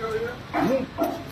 galera. Hum.